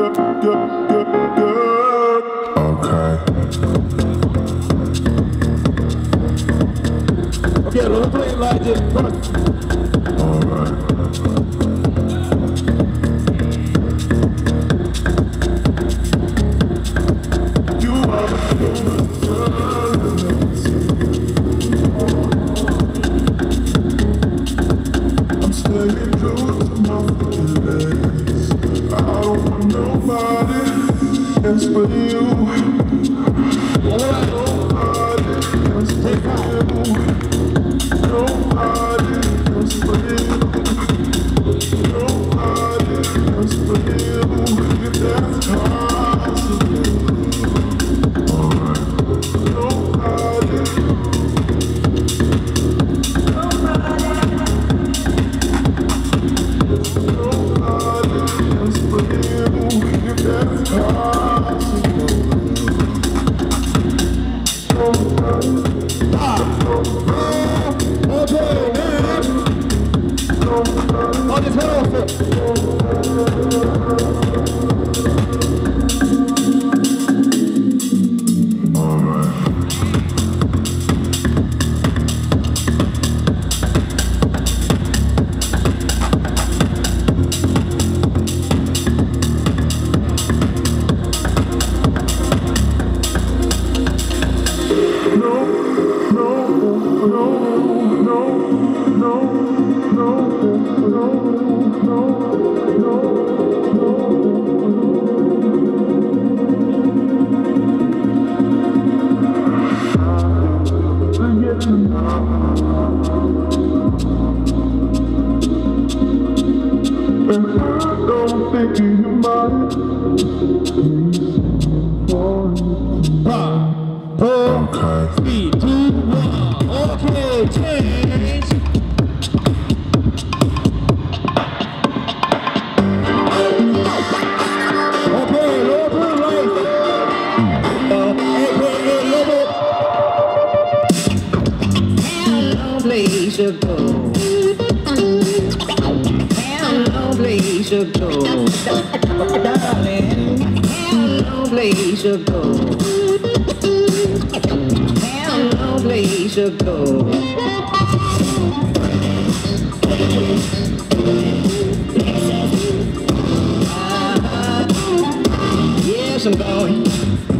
Okay. Okay, let's play it like this. Alright. But you. 아주 새로웠어요. no, no, no, no, no. And I don't think you mind. Place to go. Have no place to go. Darling, have no place to go. Have no place to go. Yes, I'm going.